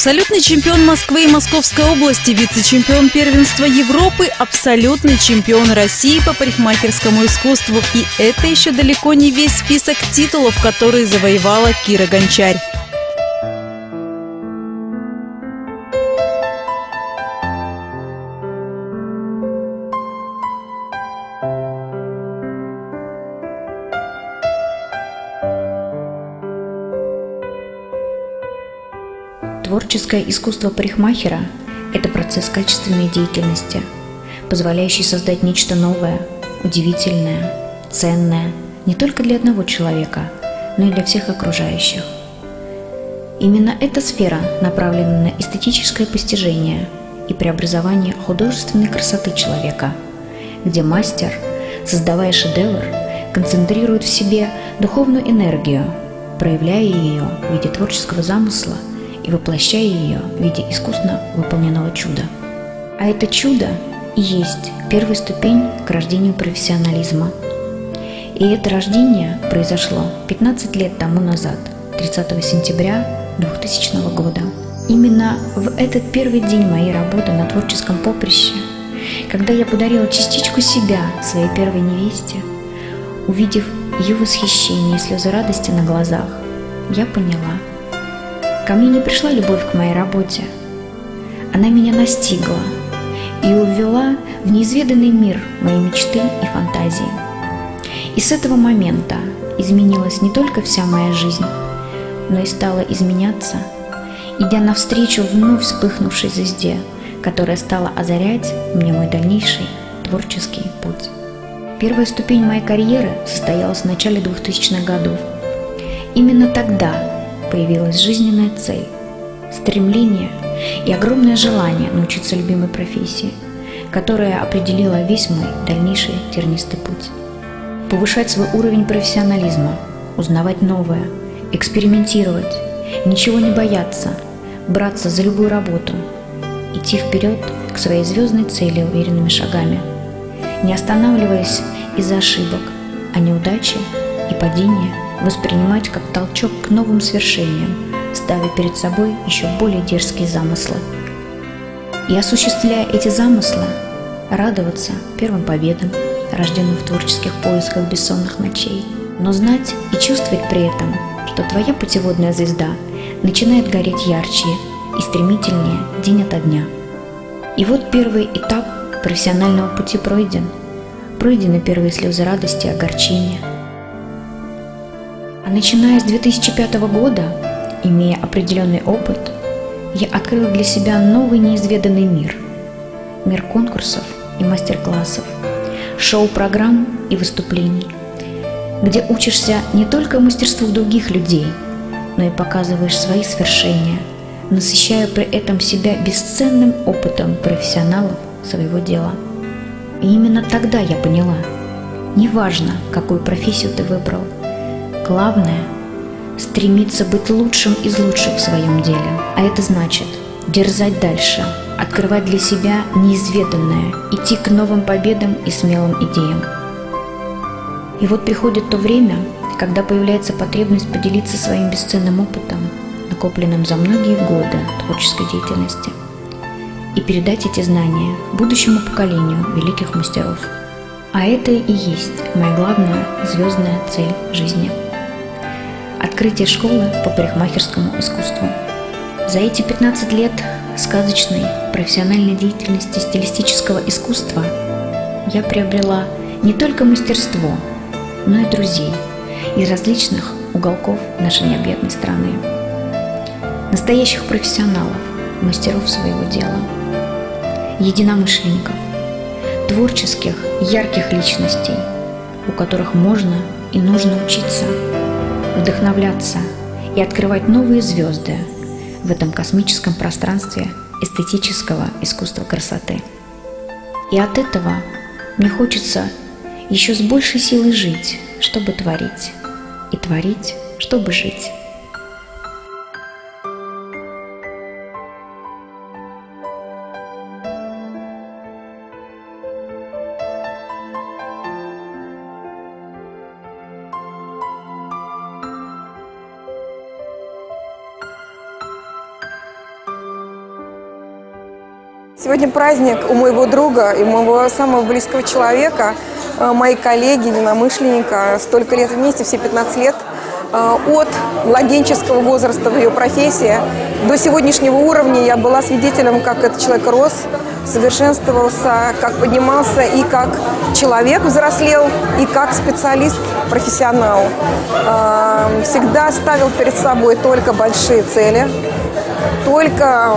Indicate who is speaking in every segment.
Speaker 1: Абсолютный чемпион Москвы и Московской области, вице-чемпион первенства Европы, абсолютный чемпион России по парикмахерскому искусству. И это еще далеко не весь список титулов, которые завоевала Кира Гончарь.
Speaker 2: Творческое искусство парикмахера – это процесс качественной деятельности, позволяющий создать нечто новое, удивительное, ценное не только для одного человека, но и для всех окружающих. Именно эта сфера направлена на эстетическое постижение и преобразование художественной красоты человека, где мастер, создавая шедевр, концентрирует в себе духовную энергию, проявляя ее в виде творческого замысла – и воплощая ее в виде искусно выполненного чуда. А это чудо и есть первая ступень к рождению профессионализма. И это рождение произошло 15 лет тому назад, 30 сентября 2000 года. Именно в этот первый день моей работы на творческом поприще, когда я подарила частичку себя своей первой невесте, увидев ее восхищение и слезы радости на глазах, я поняла – Ко мне не пришла любовь к моей работе. Она меня настигла и увела в неизведанный мир моей мечты и фантазии. И с этого момента изменилась не только вся моя жизнь, но и стала изменяться, идя навстречу вновь вспыхнувшей звезде, которая стала озарять мне мой дальнейший творческий путь. Первая ступень моей карьеры состоялась в начале 2000-х годов. Именно тогда появилась жизненная цель, стремление и огромное желание научиться любимой профессии, которая определила весь мой дальнейший тернистый путь. Повышать свой уровень профессионализма, узнавать новое, экспериментировать, ничего не бояться, браться за любую работу, идти вперед к своей звездной цели уверенными шагами, не останавливаясь из-за ошибок, а неудачи и падения – воспринимать как толчок к новым свершениям, ставя перед собой еще более дерзкие замыслы. И осуществляя эти замыслы, радоваться первым победам, рожденным в творческих поисках бессонных ночей, но знать и чувствовать при этом, что твоя путеводная звезда начинает гореть ярче и стремительнее день ото дня. И вот первый этап профессионального пути пройден. Пройдены первые слезы радости и огорчения – начиная с 2005 года, имея определенный опыт, я открыл для себя новый неизведанный мир. Мир конкурсов и мастер-классов, шоу-программ и выступлений, где учишься не только мастерству других людей, но и показываешь свои свершения, насыщая при этом себя бесценным опытом профессионалов своего дела. И именно тогда я поняла, неважно, какую профессию ты выбрал – Главное – стремиться быть лучшим из лучших в своем деле. А это значит дерзать дальше, открывать для себя неизведанное, идти к новым победам и смелым идеям. И вот приходит то время, когда появляется потребность поделиться своим бесценным опытом, накопленным за многие годы творческой деятельности, и передать эти знания будущему поколению великих мастеров. А это и есть моя главная звездная цель жизни – открытие школы по парикмахерскому искусству. За эти 15 лет сказочной профессиональной деятельности стилистического искусства я приобрела не только мастерство, но и друзей из различных уголков нашей необъятной страны. Настоящих профессионалов, мастеров своего дела, единомышленников, творческих, ярких личностей, у которых можно и нужно учиться – вдохновляться и открывать новые звезды в этом космическом пространстве эстетического искусства красоты. И от этого мне хочется еще с большей силой жить, чтобы творить, и творить, чтобы жить.
Speaker 3: Сегодня праздник у моего друга и моего самого близкого человека, э, моей коллеги, единомышленника. Столько лет вместе, все 15 лет. Э, от младенческого возраста в ее профессии до сегодняшнего уровня я была свидетелем, как этот человек рос, совершенствовался, как поднимался и как человек взрослел, и как специалист, профессионал. Э, всегда ставил перед собой только большие цели, только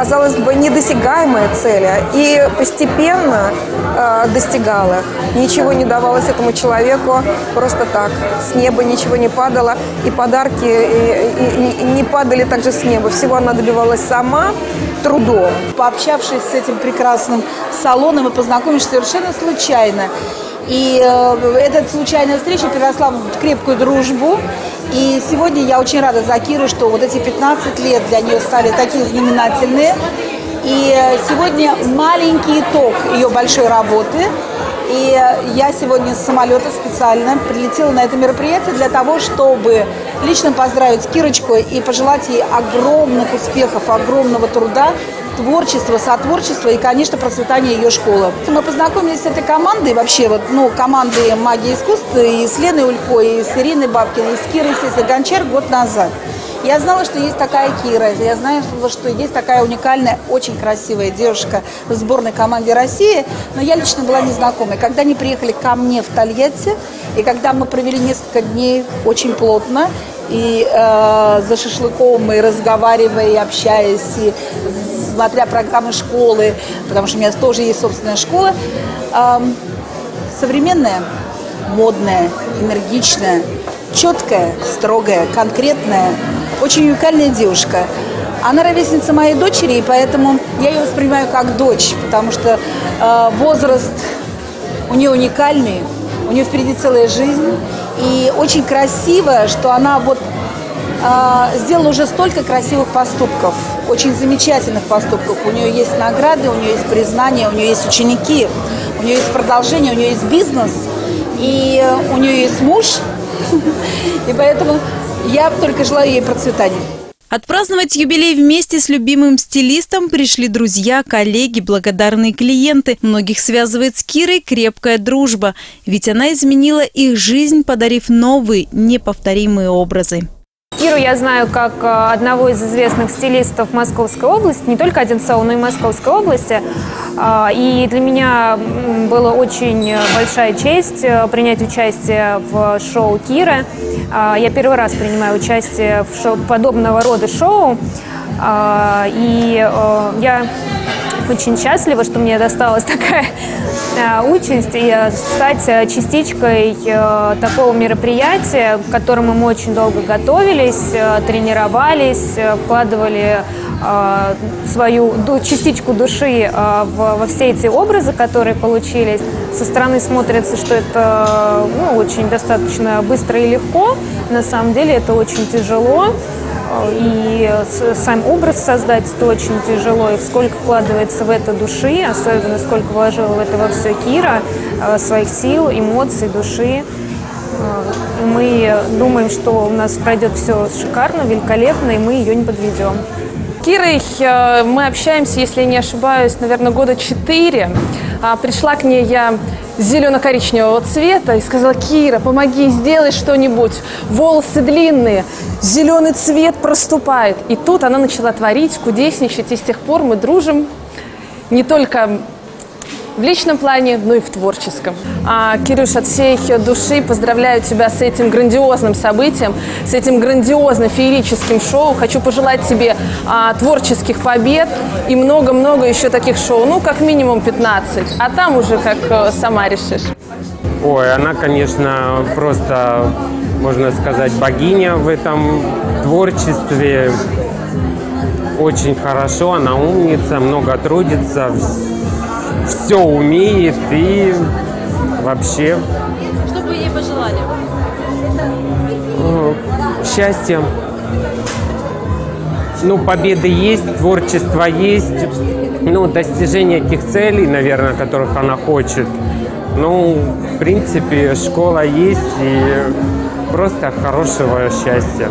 Speaker 3: казалось бы, недосягаемые цели и постепенно э, достигал их. Ничего не давалось этому человеку просто так. С неба ничего не падало, и подарки и, и, и не падали также с неба. Всего она добивалась сама трудом.
Speaker 4: Пообщавшись с этим прекрасным салоном, мы познакомились совершенно случайно. И э, эта случайная встреча переросла в крепкую дружбу. И сегодня я очень рада за Киру, что вот эти 15 лет для нее стали такие знаменательные. И сегодня маленький итог ее большой работы. И я сегодня с самолета специально прилетела на это мероприятие для того, чтобы лично поздравить Кирочку и пожелать ей огромных успехов, огромного труда творчество, сотворчество и, конечно, процветание ее школы. Мы познакомились с этой командой, вообще вот, ну, командой магии искусств и с Леной Улько, и с Ириной Бабкиной, и с Кирой Сисой Гончар год назад. Я знала, что есть такая Кира, я знаю, что есть такая уникальная, очень красивая девушка в сборной команде России, но я лично была незнакомой. Когда они приехали ко мне в Тольятти, и когда мы провели несколько дней очень плотно, и э, за шашлыком, и разговаривая, и общаясь, и смотря программы школы, потому что у меня тоже есть собственная школа, современная, модная, энергичная, четкая, строгая, конкретная, очень уникальная девушка. Она ровесница моей дочери, и поэтому я ее воспринимаю как дочь, потому что э, возраст у нее уникальный, у нее впереди целая жизнь. И очень красиво, что она вот э, сделала уже столько красивых поступков, очень замечательных поступков. У нее есть награды, у нее есть признание, у нее есть ученики, у нее есть продолжение, у нее есть бизнес, и у нее есть муж. И поэтому я только желаю ей процветания.
Speaker 1: Отпраздновать юбилей вместе с любимым стилистом пришли друзья, коллеги, благодарные клиенты. Многих связывает с Кирой крепкая дружба, ведь она изменила их жизнь, подарив новые, неповторимые образы.
Speaker 5: Киру я знаю как э, одного из известных стилистов Московской области, не только Одинцова, но и Московской области. А, и для меня была очень большая честь э, принять участие в шоу Киры. А, я первый раз принимаю участие в шоу, подобного рода шоу. А, и э, я очень счастлива, что мне досталась такая э, участь и э, стать э, частичкой такого мероприятия, к которому мы очень долго готовились, тренировались, вкладывали свою частичку души во все эти образы, которые получились. Со стороны смотрится, что это ну, очень достаточно быстро и легко. На самом деле это очень тяжело. И сам образ создать это очень тяжело, и сколько вкладывается в это души, особенно сколько вложила в это во все Кира, э, своих сил, эмоций, души. Э, мы думаем, что у нас пройдет все шикарно, великолепно, и мы ее не подведем.
Speaker 6: Кирой э, мы общаемся, если я не ошибаюсь, наверное, года четыре. А, пришла к ней я зелено-коричневого цвета и сказала, Кира, помоги, сделай что-нибудь. Волосы длинные, зеленый цвет проступает. И тут она начала творить, кудесничать, и с тех пор мы дружим не только в личном плане, но и в творческом. А, Кирюш, от всей души поздравляю тебя с этим грандиозным событием, с этим грандиозным феерическим шоу. Хочу пожелать тебе а, творческих побед и много-много еще таких шоу, ну, как минимум 15, а там уже как а, сама решишь.
Speaker 7: Ой, она, конечно, просто, можно сказать, богиня в этом творчестве. Очень хорошо, она умница, много трудится, все умеет и вообще...
Speaker 1: Что бы ей пожелали?
Speaker 7: Э, счастья. Ну, победы есть, творчество есть, ну, достижение этих целей, наверное, которых она хочет. Ну, в принципе, школа есть и просто хорошего счастья.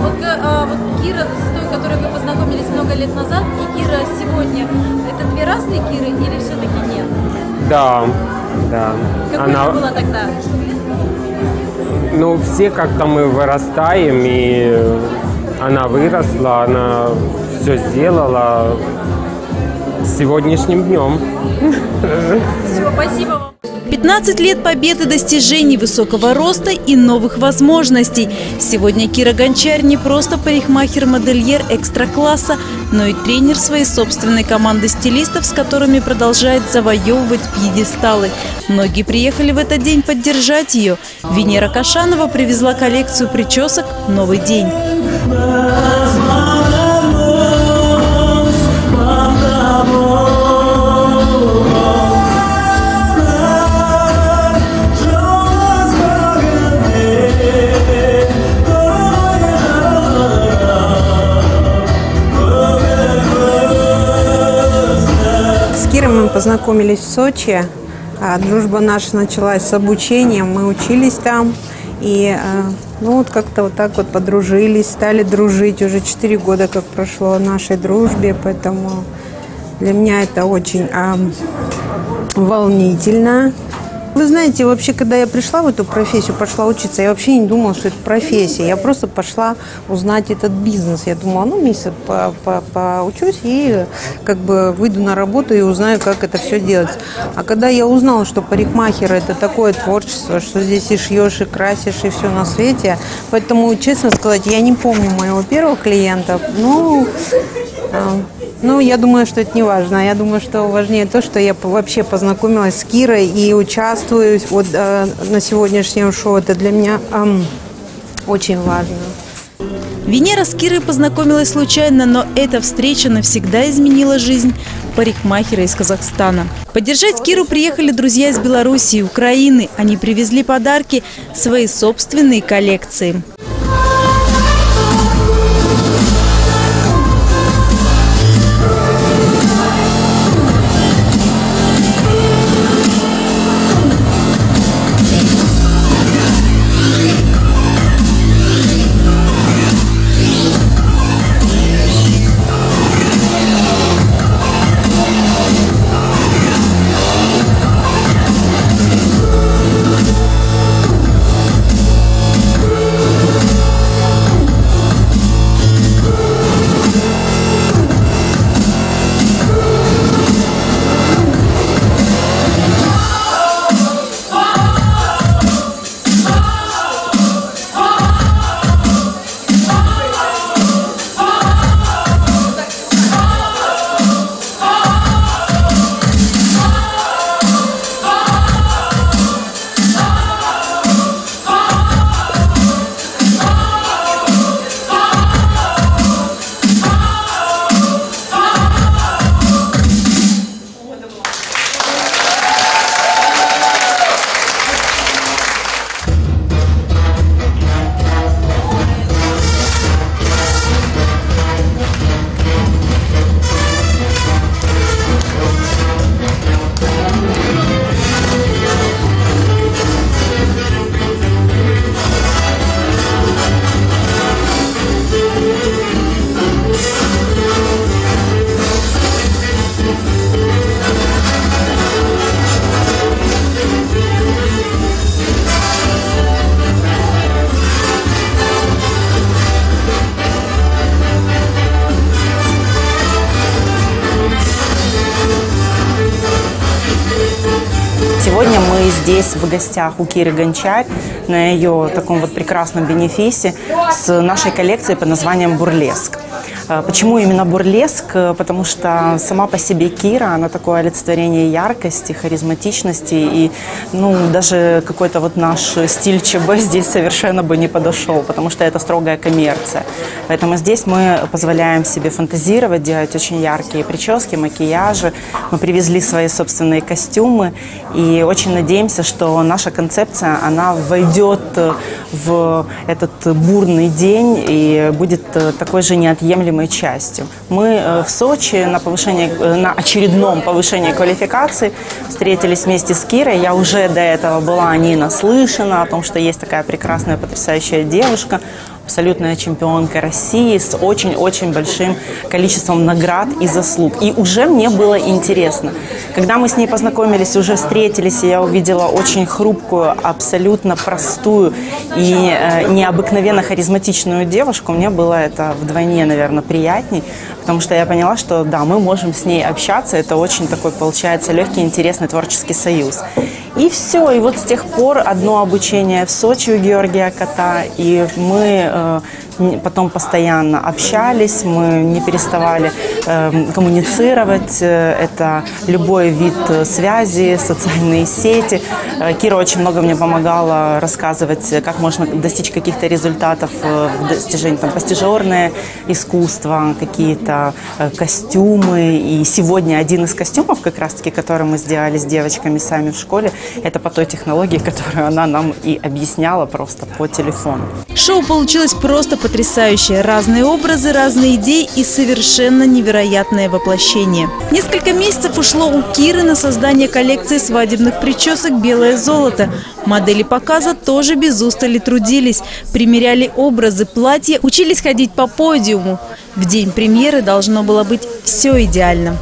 Speaker 1: Вот, а, вот Кира столько
Speaker 8: которой вы познакомились много лет назад, и Кира сегодня, это две разные Киры или все-таки нет?
Speaker 7: Да, да.
Speaker 8: Какой Она... была тогда?
Speaker 7: Ну, все как-то мы вырастаем, и она выросла, она все сделала сегодняшним днем.
Speaker 8: Все, спасибо вам.
Speaker 1: 15 лет победы, достижений, высокого роста и новых возможностей. Сегодня Кира Гончарь не просто парикмахер-модельер экстра-класса, но и тренер своей собственной команды стилистов, с которыми продолжает завоевывать пьедесталы. Многие приехали в этот день поддержать ее. Венера Кашанова привезла коллекцию причесок «Новый день».
Speaker 9: Познакомились в Сочи. А, дружба наша началась с обучения, мы учились там. И а, ну вот как-то вот так вот подружились, стали дружить. Уже 4 года как прошло нашей дружбе, поэтому для меня это очень а, волнительно. Вы знаете, вообще, когда я пришла в эту профессию, пошла учиться, я вообще не думала, что это профессия. Я просто пошла узнать этот бизнес. Я думала, ну, месяц по -по поучусь и как бы выйду на работу и узнаю, как это все делать. А когда я узнала, что парикмахер – это такое творчество, что здесь и шьешь, и красишь, и все на свете. Поэтому, честно сказать, я не помню моего первого клиента. Ну, ну, я думаю, что это не важно. Я думаю, что важнее то, что я вообще познакомилась с Кирой и участвую вот э, на сегодняшнем шоу. Это для меня э, очень важно.
Speaker 1: Венера с Кирой познакомилась случайно, но эта встреча навсегда изменила жизнь парикмахера из Казахстана. Поддержать Киру приехали друзья из Беларуси и Украины. Они привезли подарки, свои собственные коллекции.
Speaker 10: Здесь в гостях у Киры Гончарь на ее таком вот прекрасном бенефисе с нашей коллекцией под названием «Бурлеск». А, почему именно бурлеск? Потому что сама по себе Кира, она такое олицетворение яркости, харизматичности, и ну, даже какой-то вот наш стиль ЧБ здесь совершенно бы не подошел, потому что это строгая коммерция. Поэтому здесь мы позволяем себе фантазировать, делать очень яркие прически, макияжи. Мы привезли свои собственные костюмы, и очень надеемся, что наша концепция, она войдет в этот бурный день и будет такой же неотъемлемой неотъемлемой частью. Мы э, в Сочи на, повышение, э, на очередном повышении квалификации встретились вместе с Кирой. Я уже до этого была не наслышана о том, что есть такая прекрасная, потрясающая девушка. Абсолютная чемпионка России с очень-очень большим количеством наград и заслуг. И уже мне было интересно. Когда мы с ней познакомились, уже встретились, и я увидела очень хрупкую, абсолютно простую и э, необыкновенно харизматичную девушку, мне было это вдвойне, наверное, приятней, потому что я поняла, что да, мы можем с ней общаться, это очень такой, получается, легкий, интересный творческий союз. И все, и вот с тех пор одно обучение в Сочи у Георгия Кота, и мы э, потом постоянно общались, мы не переставали э, коммуницировать. Э, это любой вид э, связи, социальные сети. Э, Кира очень много мне помогала рассказывать, как можно достичь каких-то результатов в достижении там, постижерное искусство, какие-то костюмы. И сегодня один из костюмов, как раз-таки, который мы сделали с девочками сами в школе, это по той технологии, которую она нам и объясняла просто по телефону.
Speaker 1: Шоу получилось просто потрясающее. Разные образы, разные идеи и совершенно невероятное воплощение. Несколько месяцев ушло у Киры на создание коллекции свадебных причесок «Белое золото». Модели показа тоже без устали трудились, примеряли образы, платья, учились ходить по подиуму. В день премьеры должно было быть все идеально.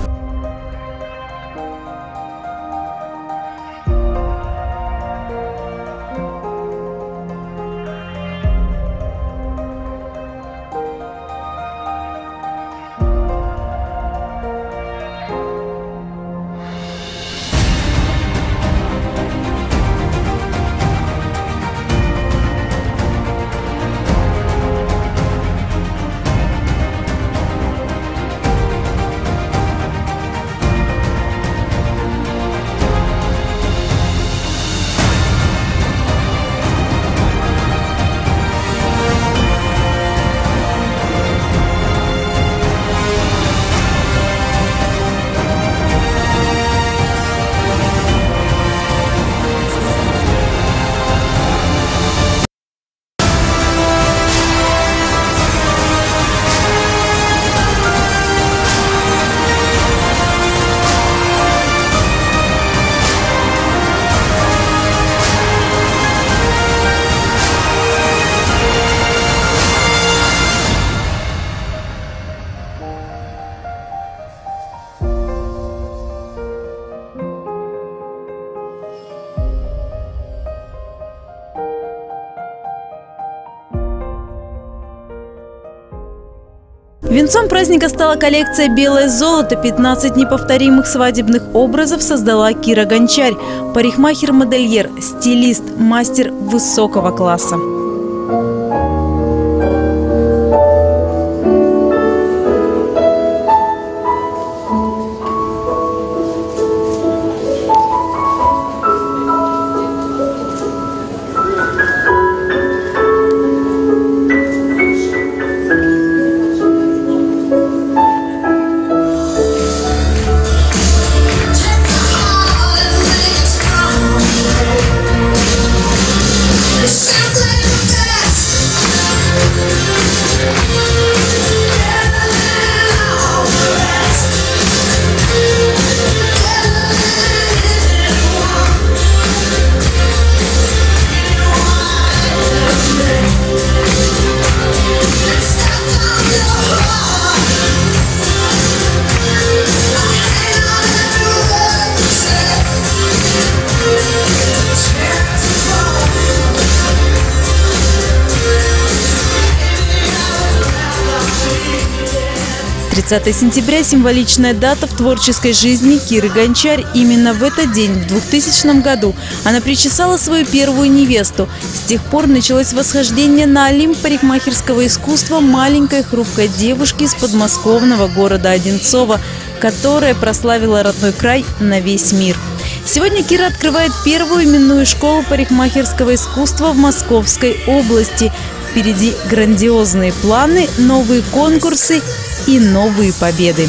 Speaker 1: Венцом праздника стала коллекция «Белое золото». 15 неповторимых свадебных образов создала Кира Гончарь. Парикмахер-модельер, стилист, мастер высокого класса. 30 сентября – символичная дата в творческой жизни Киры Гончарь. Именно в этот день, в 2000 году, она причесала свою первую невесту. С тех пор началось восхождение на Олимп парикмахерского искусства маленькой хрупкой девушки из подмосковного города Одинцова, которая прославила родной край на весь мир. Сегодня Кира открывает первую именную школу парикмахерского искусства в Московской области. Впереди грандиозные планы, новые конкурсы и новые победы.